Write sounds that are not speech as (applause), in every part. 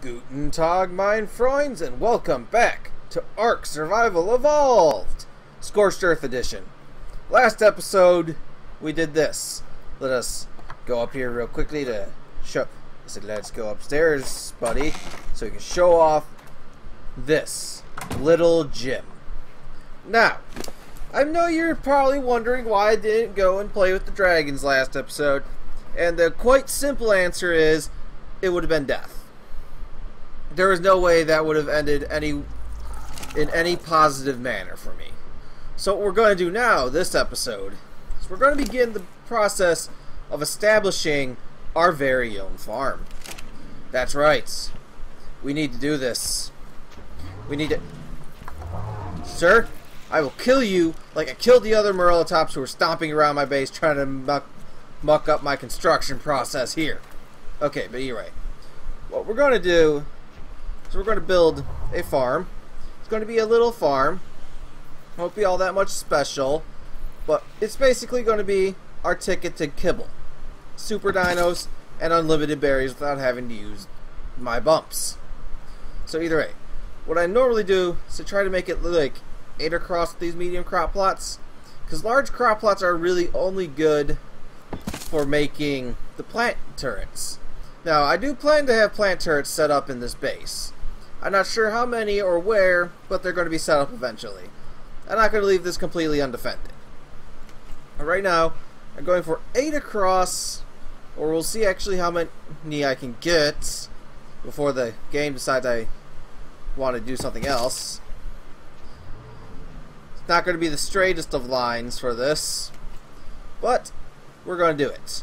Guten Tag, mein Freunds, and welcome back to Ark Survival Evolved! Scorched Earth Edition. Last episode, we did this. Let us go up here real quickly to show... I said, let's go upstairs, buddy, so we can show off this little gym. Now, I know you're probably wondering why I didn't go and play with the dragons last episode, and the quite simple answer is, it would have been death there is no way that would have ended any in any positive manner for me. So what we're going to do now, this episode, is we're going to begin the process of establishing our very own farm. That's right. We need to do this. We need to... Sir, I will kill you like I killed the other Morellatops who were stomping around my base trying to muck, muck up my construction process here. Okay, but right. What we're going to do so we're going to build a farm. It's going to be a little farm. Won't be all that much special. But it's basically going to be our ticket to kibble. Super dinos and unlimited berries without having to use my bumps. So either way, what I normally do is to try to make it like 8 across these medium crop plots. Because large crop plots are really only good for making the plant turrets. Now, I do plan to have plant turrets set up in this base. I'm not sure how many or where, but they're going to be set up eventually. I'm not going to leave this completely undefended. right now, I'm going for 8 across, or we'll see actually how many I can get before the game decides I want to do something else. It's not going to be the straightest of lines for this, but we're going to do it.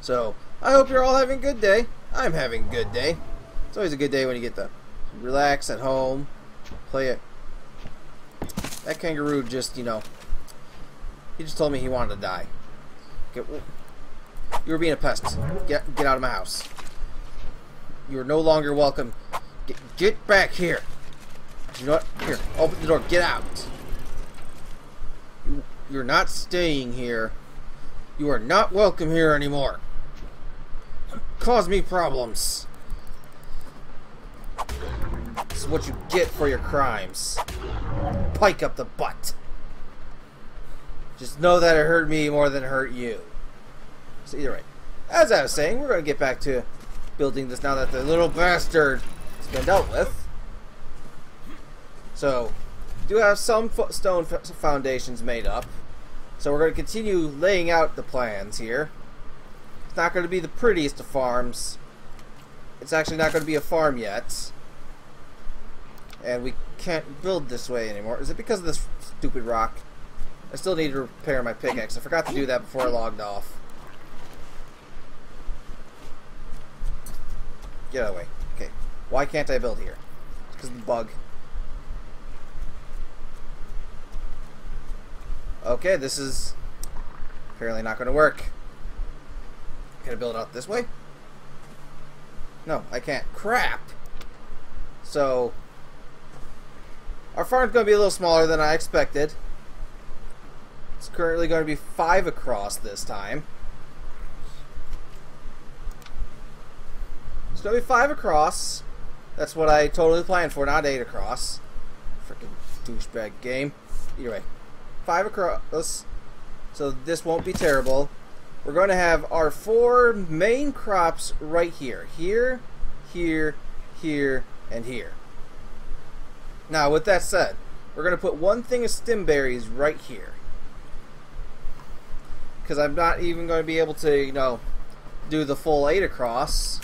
So, I hope you're all having a good day. I'm having a good day. It's always a good day when you get to relax at home, play it. That kangaroo just, you know, he just told me he wanted to die. Get, you were being a pest. Get, get out of my house. You are no longer welcome. Get, get back here. You know what? Here, open the door. Get out. You, you're not staying here. You are not welcome here anymore. Cause me problems. This is what you get for your crimes. Pike up the butt. Just know that it hurt me more than it hurt you. So either way, as I was saying, we're going to get back to building this now that the little bastard has been dealt with. So, do have some stone foundations made up. So we're going to continue laying out the plans here. It's not going to be the prettiest of farms. It's actually not going to be a farm yet. And we can't build this way anymore. Is it because of this stupid rock? I still need to repair my pickaxe. I forgot to do that before I logged off. Get out of the way. Okay. Why can't I build here? Because of the bug. Okay, this is apparently not going to work. Can I build out this way? No, I can't. Crap! So, our farm's going to be a little smaller than I expected. It's currently going to be five across this time. It's going to be five across. That's what I totally planned for, not eight across. Freaking douchebag game. Either way, five across. So this won't be terrible we're going to have our four main crops right here. Here, here, here, and here. Now, with that said, we're going to put one thing of stimberries right here. Because I'm not even going to be able to, you know, do the full 8 across.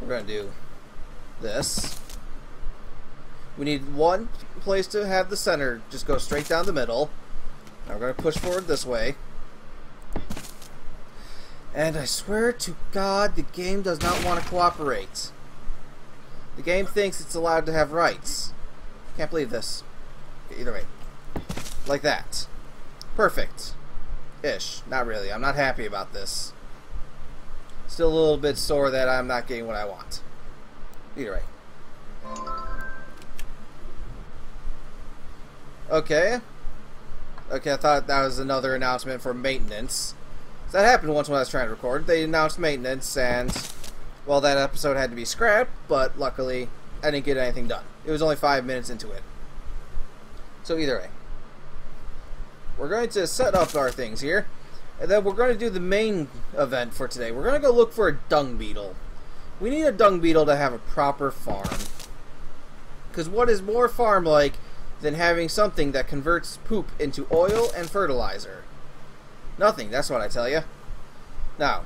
We're going to do this. We need one place to have the center just go straight down the middle. Now we're going to push forward this way. And I swear to God, the game does not want to cooperate. The game thinks it's allowed to have rights. Can't believe this. Either way. Like that. Perfect. Ish. Not really. I'm not happy about this. Still a little bit sore that I'm not getting what I want. Either way. Okay. Okay, I thought that was another announcement for maintenance. So that happened once when I was trying to record. They announced maintenance, and, Well, that episode had to be scrapped, but luckily I didn't get anything done. It was only five minutes into it. So either way. We're going to set up our things here. And then we're going to do the main event for today. We're going to go look for a dung beetle. We need a dung beetle to have a proper farm. Because what is more farm-like than having something that converts poop into oil and fertilizer? Nothing, that's what I tell you. Now,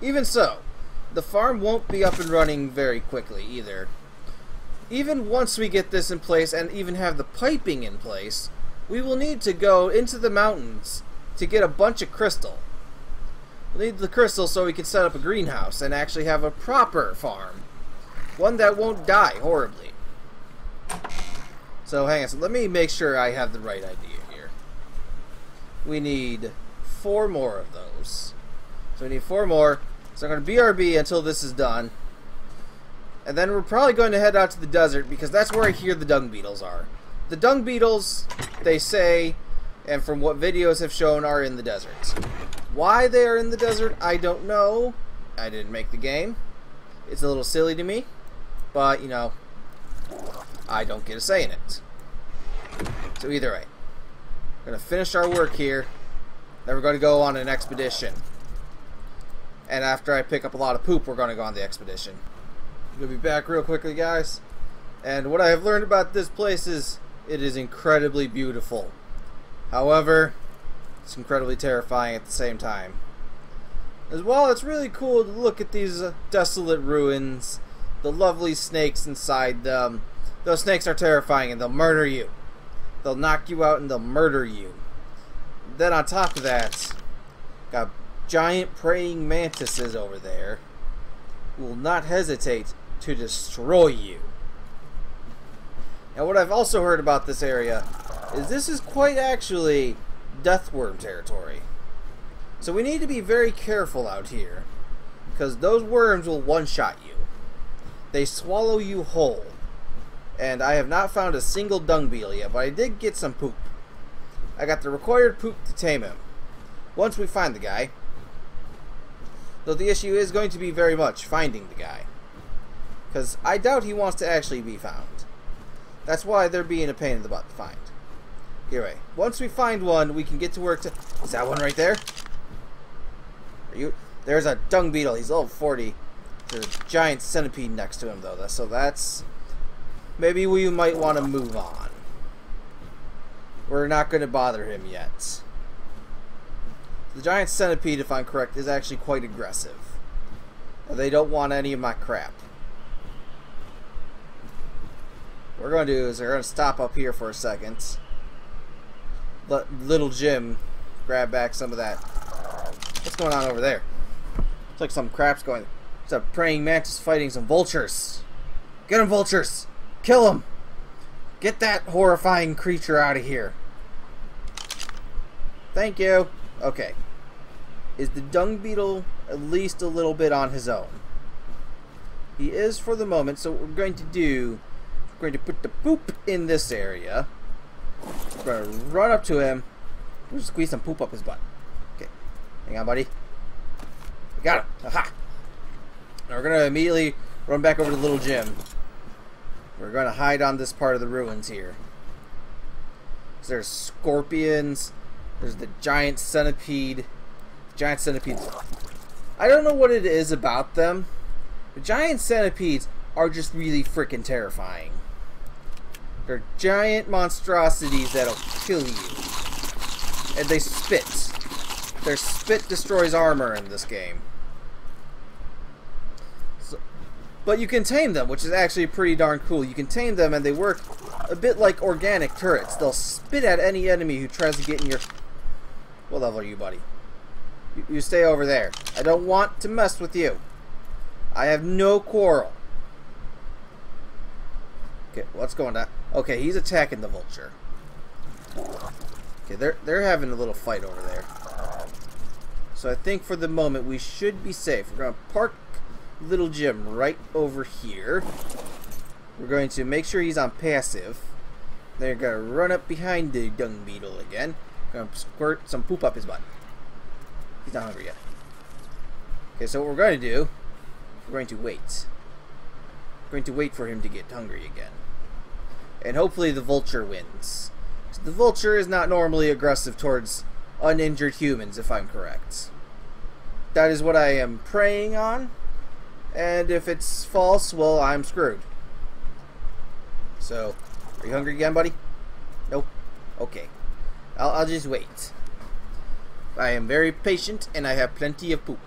even so, the farm won't be up and running very quickly either. Even once we get this in place and even have the piping in place, we will need to go into the mountains to get a bunch of crystal. We'll need the crystal so we can set up a greenhouse and actually have a proper farm. One that won't die horribly. So hang on, so let me make sure I have the right idea here. We need four more of those. So we need four more. So I'm going to BRB until this is done. And then we're probably going to head out to the desert because that's where I hear the dung beetles are. The dung beetles, they say, and from what videos have shown, are in the desert. Why they are in the desert, I don't know. I didn't make the game. It's a little silly to me. But, you know, I don't get a say in it. So either way, we're going to finish our work here. Then we're going to go on an expedition. And after I pick up a lot of poop, we're going to go on the expedition. We'll be back real quickly, guys. And what I have learned about this place is it is incredibly beautiful. However, it's incredibly terrifying at the same time. As well, it's really cool to look at these uh, desolate ruins, the lovely snakes inside them. Those snakes are terrifying and they'll murder you. They'll knock you out and they'll murder you. Then on top of that, got giant praying mantises over there will not hesitate to destroy you. Now, what I've also heard about this area is this is quite actually deathworm territory. So we need to be very careful out here because those worms will one-shot you. They swallow you whole. And I have not found a single dung beetle yet, but I did get some poop. I got the required poop to tame him. Once we find the guy. Though the issue is going to be very much finding the guy. Because I doubt he wants to actually be found. That's why they're being a pain in the butt to find. Anyway, once we find one, we can get to work to... Is that one right there? Are you... There's a dung beetle. He's level 40. There's a giant centipede next to him, though. So that's... Maybe we might want to move on. We're not going to bother him yet. The giant centipede, if I'm correct, is actually quite aggressive. They don't want any of my crap. What we're going to do is we're going to stop up here for a second. Let little Jim grab back some of that. What's going on over there? It's like some crap's going. It's a praying mantis fighting some vultures. Get them, vultures! Kill them! Get that horrifying creature out of here. Thank you. Okay. Is the dung beetle at least a little bit on his own? He is for the moment, so what we're going to do, we're going to put the poop in this area. We're going to run up to him. We'll squeeze some poop up his butt. Okay. Hang on, buddy. We got him. Aha! Now we're going to immediately run back over to the Little Jim. We're going to hide on this part of the ruins here. There's scorpions. There's the giant centipede. Giant centipedes. I don't know what it is about them. The giant centipedes are just really freaking terrifying. They're giant monstrosities that'll kill you. And they spit. Their spit destroys armor in this game. So, but you can tame them, which is actually pretty darn cool. You can tame them and they work a bit like organic turrets. They'll spit at any enemy who tries to get in your... What level are you, buddy? You, you stay over there. I don't want to mess with you. I have no quarrel. Okay, what's going on? Okay, he's attacking the vulture. Okay, they're they're having a little fight over there. So I think for the moment we should be safe. We're gonna park little Jim right over here. We're going to make sure he's on passive. They're gonna run up behind the dung beetle again. Gonna squirt some poop up his butt. He's not hungry yet. Okay, so what we're going to do We're going to wait. We're going to wait for him to get hungry again. And hopefully the vulture wins. The vulture is not normally aggressive towards uninjured humans, if I'm correct. That is what I am preying on. And if it's false, well, I'm screwed. So, are you hungry again, buddy? Nope. Okay. I'll, I'll just wait. I am very patient and I have plenty of poop.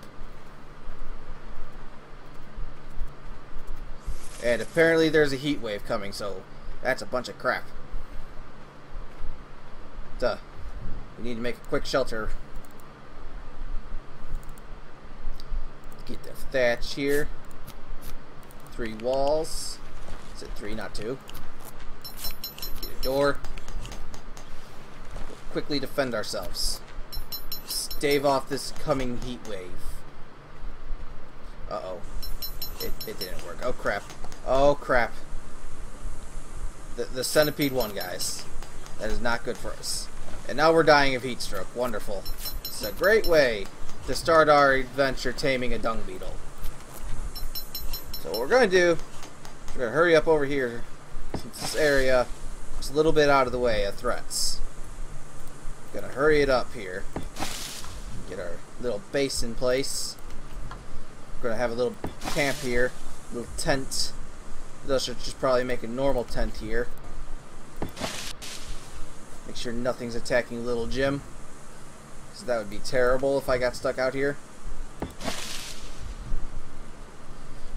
And apparently there's a heat wave coming, so that's a bunch of crap. Duh. We need to make a quick shelter. Get the thatch here. Three walls. Is it three, not two? Get a door. quickly defend ourselves. Stave off this coming heat wave. Uh-oh. It, it didn't work. Oh, crap. Oh, crap. The, the centipede one, guys. That is not good for us. And now we're dying of heat stroke. Wonderful. It's a great way to start our adventure taming a dung beetle. So what we're going to do, we're going to hurry up over here since this area is a little bit out of the way of threats. Gonna hurry it up here. Get our little base in place. We're gonna have a little camp here, little tent. They'll should just probably make a normal tent here. Make sure nothing's attacking little Jim. So that would be terrible if I got stuck out here.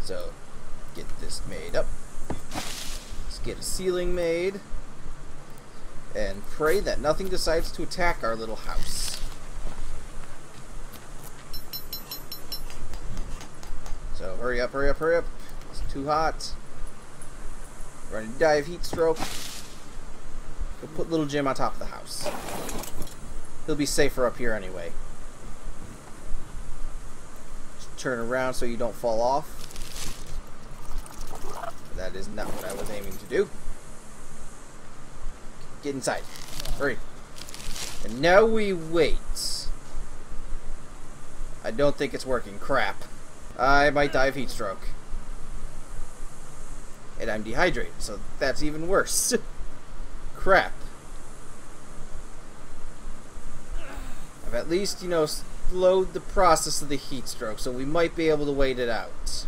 So, get this made up. Let's get a ceiling made. And pray that nothing decides to attack our little house. So, hurry up, hurry up, hurry up. It's too hot. We're gonna die of heat stroke. We'll put little Jim on top of the house. He'll be safer up here anyway. Just turn around so you don't fall off. That is not what I was aiming to do. Get inside. Hurry. And now we wait. I don't think it's working. Crap. I might die of heat stroke. And I'm dehydrated, so that's even worse. (laughs) Crap. I've at least, you know, slowed the process of the heat stroke, so we might be able to wait it out.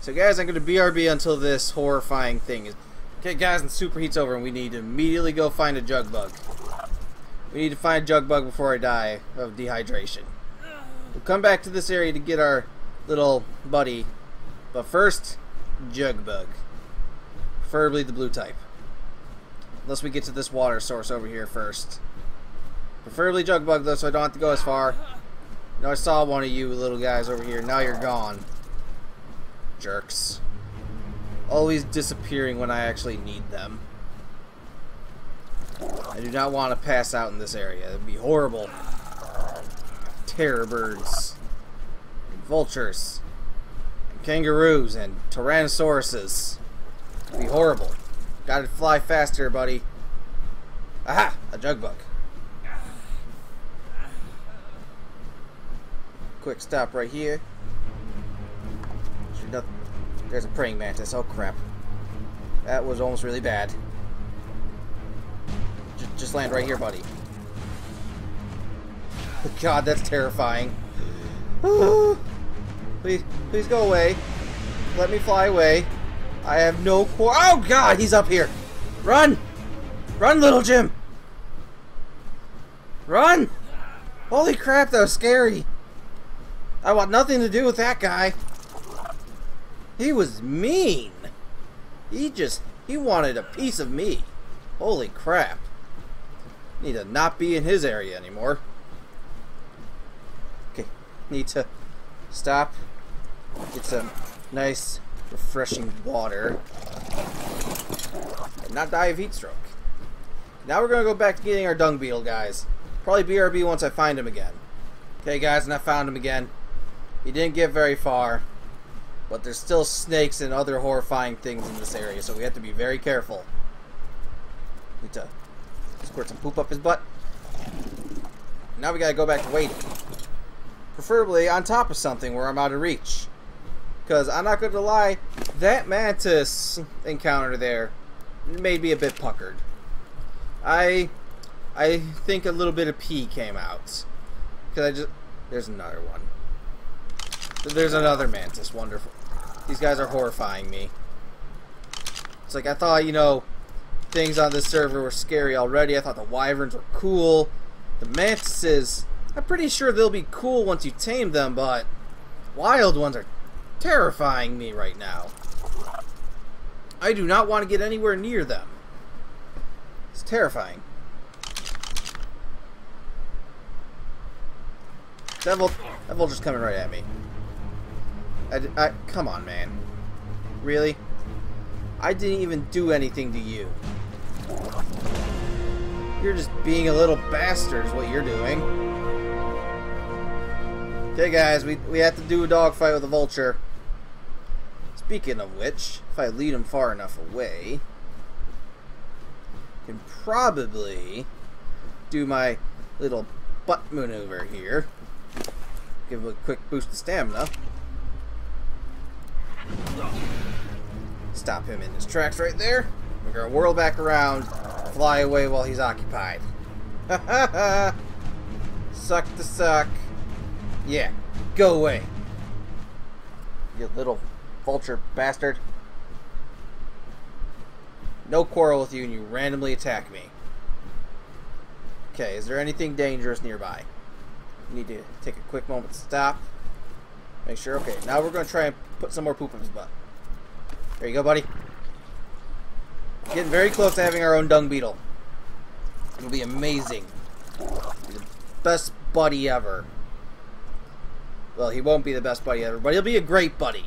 So guys, I'm going to BRB until this horrifying thing is... Okay guys, and superheat's over and we need to immediately go find a jug bug. We need to find a jug bug before I die of dehydration. We'll come back to this area to get our little buddy. But first, jug bug. Preferably the blue type. Unless we get to this water source over here first. Preferably jug bug though, so I don't have to go as far. You know, I saw one of you little guys over here. Now you're gone. Jerks. Always disappearing when I actually need them. I do not want to pass out in this area. It would be horrible. Terror birds. Vultures. Kangaroos and tyrannosauruses. Be horrible. Gotta fly faster, buddy. Aha! A jug bug. Quick stop right here. There's a praying mantis. Oh crap. That was almost really bad. Just, just land right here, buddy. (laughs) God, that's terrifying. (laughs) please, please go away. Let me fly away. I have no core. Oh God, he's up here. Run! Run, little Jim! Run! Holy crap, that was scary. I want nothing to do with that guy. He was mean. He just, he wanted a piece of me. Holy crap. Need to not be in his area anymore. Okay, need to stop, get some nice, refreshing water, and not die of heat stroke. Now we're going to go back to getting our dung beetle, guys. Probably BRB once I find him again. Okay, guys, and I found him again. He didn't get very far. But there's still snakes and other horrifying things in this area, so we have to be very careful. Need to squirt some poop up his butt. Now we gotta go back to waiting. Preferably on top of something where I'm out of reach. Because I'm not going to lie, that mantis encounter there made me a bit puckered. I I think a little bit of pee came out. Because I just... There's another one. There's another mantis. Wonderful. These guys are horrifying me. It's like I thought, you know, things on this server were scary already. I thought the wyverns were cool. The mantises, I'm pretty sure they'll be cool once you tame them, but wild ones are terrifying me right now. I do not want to get anywhere near them. It's terrifying. Devil, that vulture's coming right at me. I, I, come on, man. Really? I didn't even do anything to you. You're just being a little bastard is what you're doing. Okay, guys, we, we have to do a dogfight with a vulture. Speaking of which, if I lead him far enough away, I can probably do my little butt maneuver here. Give him a quick boost of stamina. Stop him in his tracks right there. We're gonna whirl back around, fly away while he's occupied. Ha ha ha! Suck the suck. Yeah, go away. You little vulture bastard. No quarrel with you and you randomly attack me. Okay, is there anything dangerous nearby? You need to take a quick moment to stop. Make sure. Okay, now we're going to try and put some more poop in his butt. There you go, buddy. Getting very close to having our own dung beetle. It'll be amazing. Be the best buddy ever. Well, he won't be the best buddy ever, but he'll be a great buddy.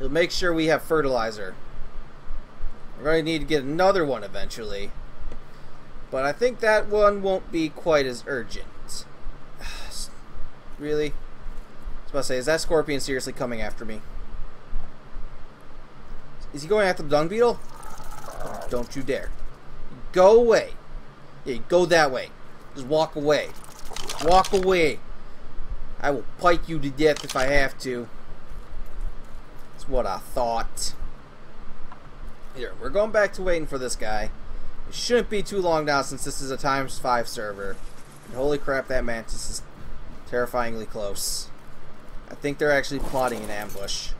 He'll make sure we have fertilizer. We're going to need to get another one eventually. But I think that one won't be quite as urgent. (sighs) really? I was about to say, is that scorpion seriously coming after me? Is he going after the dung beetle? Don't you dare. Go away. Yeah, go that way. Just walk away. Walk away. I will pike you to death if I have to. That's what I thought. Here, we're going back to waiting for this guy. It shouldn't be too long now since this is a times 5 server. And holy crap, that mantis is terrifyingly close. I think they're actually plotting an ambush.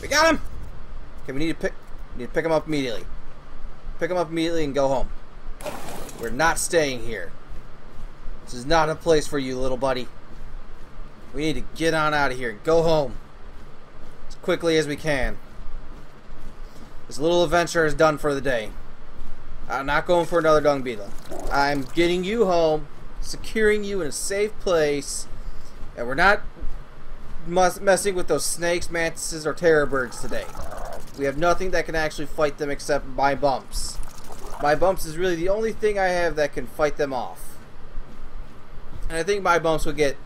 We got him! Okay, we need to pick we need to pick him up immediately. Pick him up immediately and go home. We're not staying here. This is not a place for you, little buddy. We need to get on out of here and go home as quickly as we can. This little adventure is done for the day. I'm not going for another dung beetle. I'm getting you home, securing you in a safe place, and we're not messing with those snakes, mantises, or terror birds today. We have nothing that can actually fight them except my bumps. My bumps is really the only thing I have that can fight them off. And I think my bumps would get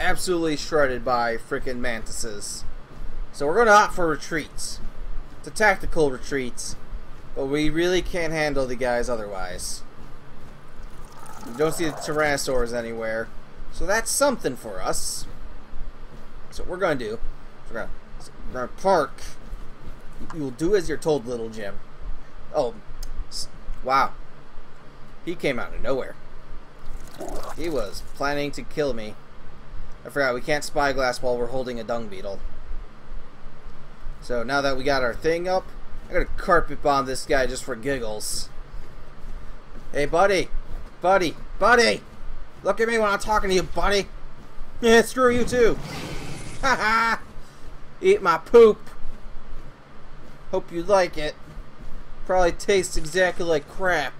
absolutely shredded by freaking mantises. So we're going to opt for retreats. A tactical retreat, but we really can't handle the guys otherwise. Don't see the Tyrannosaurs anywhere, so that's something for us. So what we're going to do, we're going to park. You will do as you're told, little Jim. Oh, wow. He came out of nowhere. He was planning to kill me. I forgot, we can't spyglass while we're holding a dung beetle. So now that we got our thing up, I gotta carpet bomb this guy just for giggles. Hey, buddy. Buddy. Buddy! Look at me when I'm talking to you, buddy. Yeah, screw you too. Haha! Eat my poop. Hope you like it. Probably tastes exactly like crap.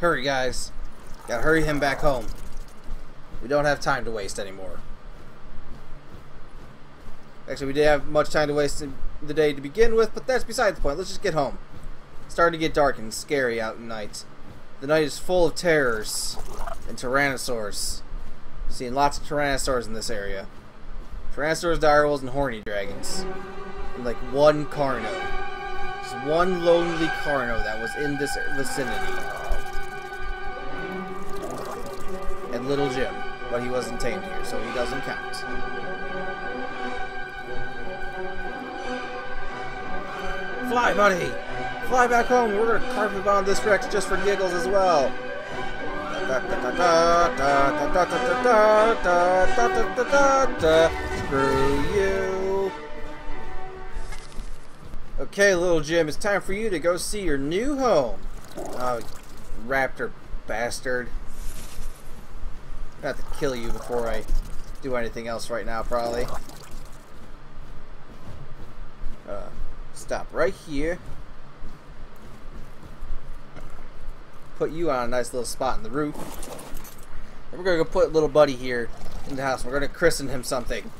Hurry, guys. Gotta hurry him back home. We don't have time to waste anymore. Actually, we didn't have much time to waste in the day to begin with, but that's beside the point. Let's just get home. It's starting to get dark and scary out at night. The night is full of terrors and tyrannosaurs. Seeing lots of tyrannosaurs in this area. Tyrannosaurs, direwolves, and thorny dragons. And like one Carno. Just one lonely Carno that was in this vicinity. Little Jim, but he wasn't tamed here, so he doesn't count. Fly, buddy! Fly back home. We're gonna carpet bomb this Rex just for giggles as well. Screw you. Okay, little Jim, it's time for you to go see your new home. Oh, raptor bastard. I have to kill you before I do anything else right now, probably. Uh, stop right here. Put you on a nice little spot in the roof. And we're gonna go put little buddy here in the house. We're gonna christen him something.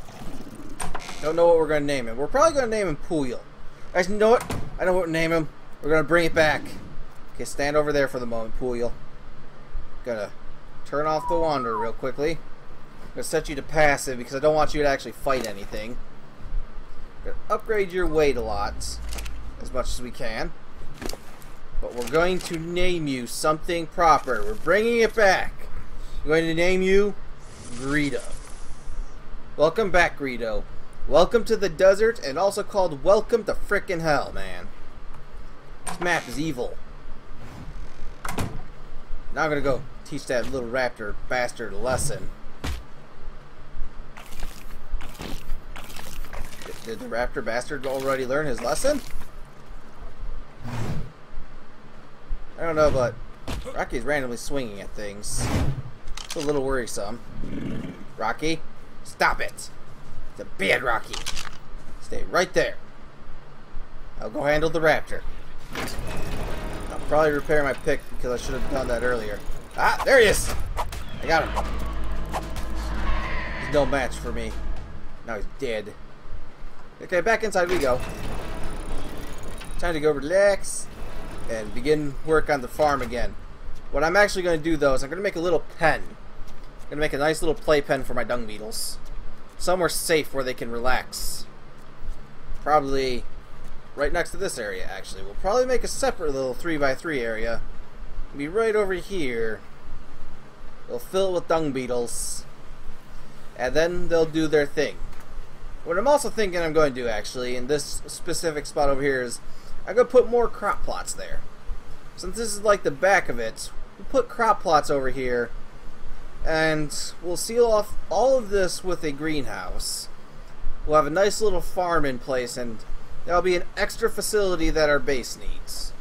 Don't know what we're gonna name him. We're probably gonna name him Pooyal. Guys, you know what? I don't know what to name him. We're gonna bring it back. Okay, stand over there for the moment, Pooyal. Gonna turn off the wander real quickly. I'm gonna set you to passive because I don't want you to actually fight anything. Upgrade your weight a lot, as much as we can. But we're going to name you something proper. We're bringing it back. We're going to name you Greedo. Welcome back, Greedo. Welcome to the desert, and also called Welcome to Frickin' Hell, man. This map is evil. Now I'm gonna go teach that little raptor bastard a lesson. Did the raptor bastard already learn his lesson? I don't know, but Rocky's randomly swinging at things. It's a little worrisome. Rocky, stop it! It's a bad Rocky. Stay right there. I'll go handle the raptor. I'll probably repair my pick because I should have done that earlier. Ah, there he is! I got him. He's no match for me. Now he's dead. Okay, back inside we go. Time to go relax and begin work on the farm again. What I'm actually going to do though is I'm going to make a little pen. I'm going to make a nice little play pen for my dung beetles. Somewhere safe where they can relax. Probably right next to this area actually. We'll probably make a separate little 3x3 area. Be right over here. They'll fill it with dung beetles. And then they'll do their thing. What I'm also thinking I'm going to do actually in this specific spot over here is I'm going to put more crop plots there. Since this is like the back of it, we'll put crop plots over here and we'll seal off all of this with a greenhouse. We'll have a nice little farm in place and that'll be an extra facility that our base needs.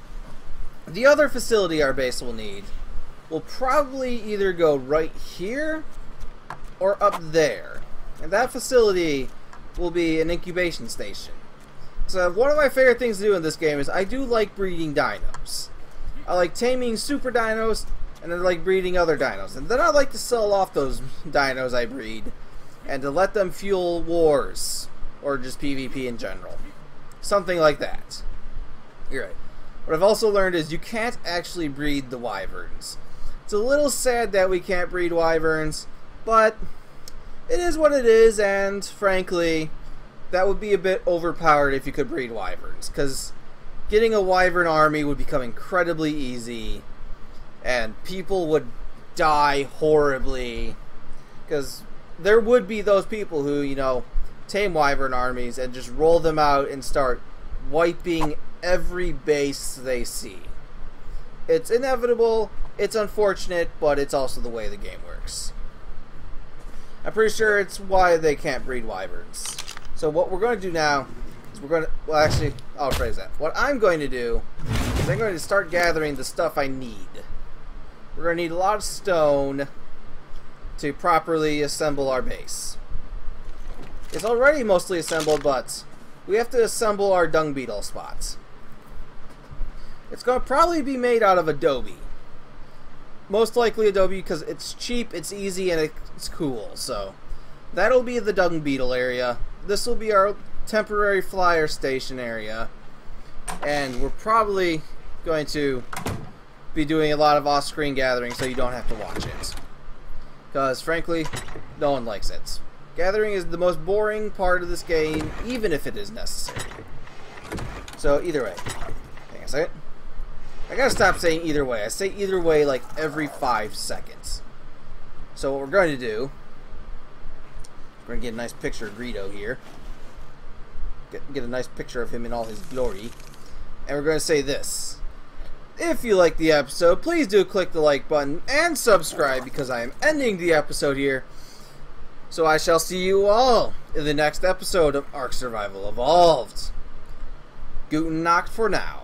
The other facility our base will need will probably either go right here or up there. And that facility will be an incubation station. So one of my favorite things to do in this game is I do like breeding dinos. I like taming super dinos, and I like breeding other dinos. And then I like to sell off those (laughs) dinos I breed, and to let them fuel wars, or just PvP in general. Something like that. You're right. What I've also learned is you can't actually breed the wyverns. It's a little sad that we can't breed wyverns, but it is what it is, and frankly, that would be a bit overpowered if you could breed wyverns, because getting a wyvern army would become incredibly easy, and people would die horribly, because there would be those people who, you know, tame wyvern armies and just roll them out and start wiping every base they see. It's inevitable, it's unfortunate, but it's also the way the game works. I'm pretty sure it's why they can't breed wyverns. So what we're going to do now is we're going to, well actually, I'll phrase that. What I'm going to do is I'm going to start gathering the stuff I need. We're going to need a lot of stone to properly assemble our base. It's already mostly assembled, but we have to assemble our dung beetle spots. It's going to probably be made out of adobe. Most likely adobe because it's cheap, it's easy, and it's cool. So that'll be the dung beetle area. This will be our temporary flyer station area. And we're probably going to be doing a lot of off-screen gathering so you don't have to watch it. Because, frankly, no one likes it. Gathering is the most boring part of this game, even if it is necessary. So, either way. Hang on a second. I gotta stop saying either way. I say either way like every five seconds. So what we're going to do, we're going to get a nice picture of Greedo here. Get, get a nice picture of him in all his glory. And we're going to say this. If you like the episode, please do click the like button and subscribe because I am ending the episode here. So I shall see you all in the next episode of Ark Survival Evolved. Guten Nacht for now.